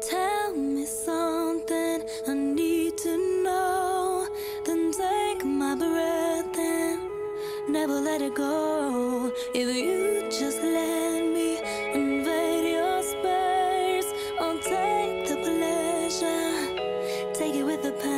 Tell me something I need to know. Then take my breath and never let it go. If you just let me invade your space, I'll take the pleasure, take it with a passion.